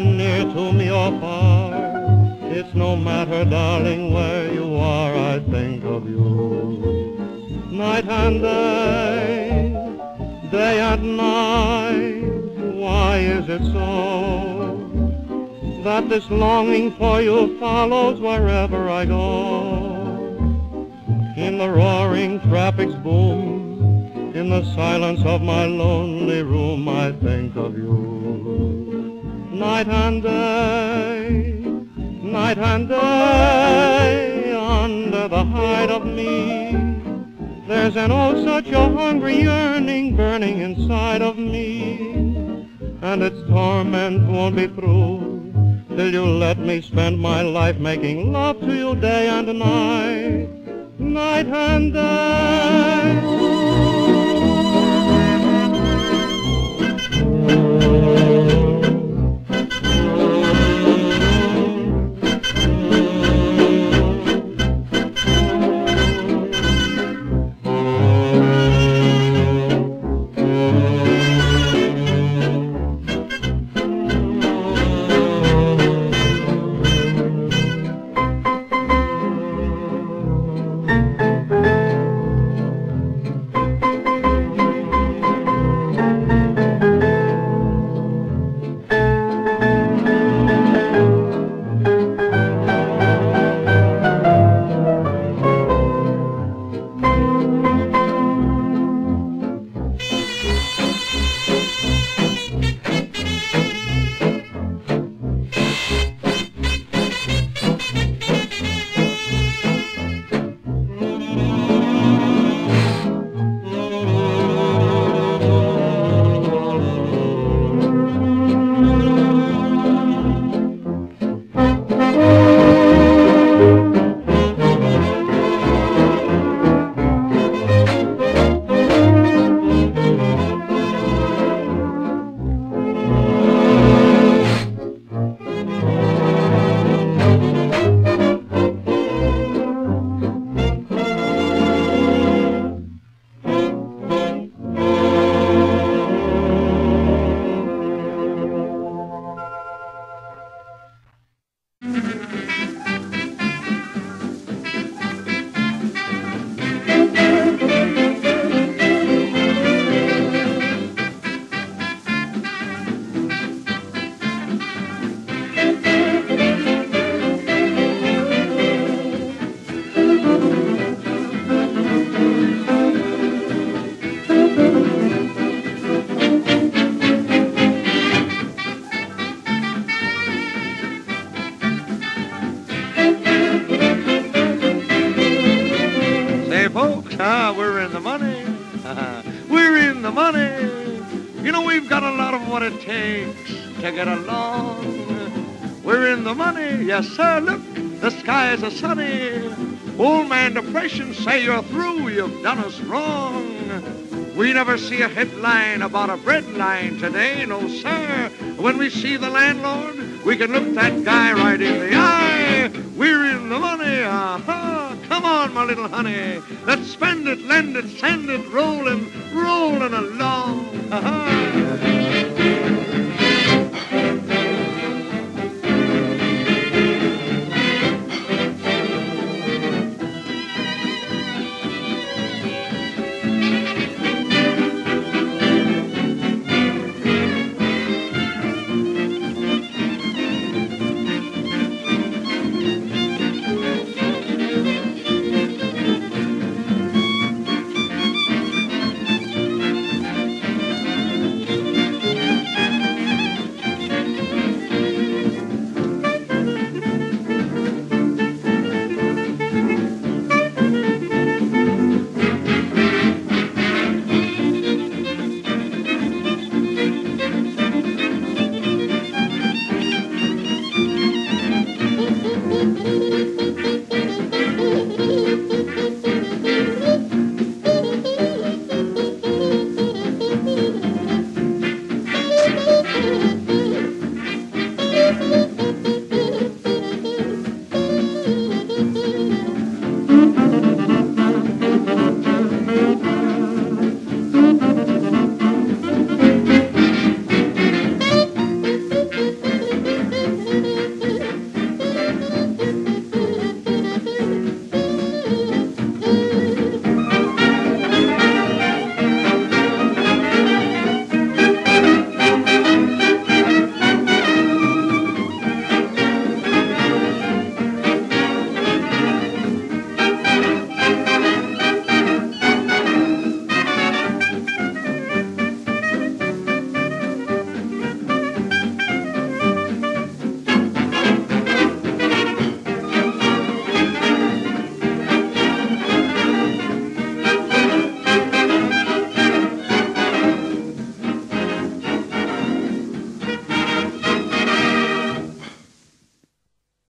near to me or far, it's no matter, darling, where you are, I think of you. Night and day, day and night, why is it so? that this longing for you follows wherever I go. In the roaring traffic's boom, in the silence of my lonely room, I think of you. Night and day, and day, under the hide of me, there's an oh such a hungry yearning burning inside of me, and its torment won't be through till you let me spend my life making love to you day and night, night and day. Ah, we're in the money. we're in the money. You know, we've got a lot of what it takes to get along. We're in the money. Yes, sir. Look, the skies are sunny. Old man depression, say you're through. You've done us wrong. We never see a headline about a bread line today, no, sir. When we see the landlord, we can look that guy right in the eye. We're in the money, aha. Come on, my little honey. Let's spend it, lend it, send it, rolling, rolling along. Aha.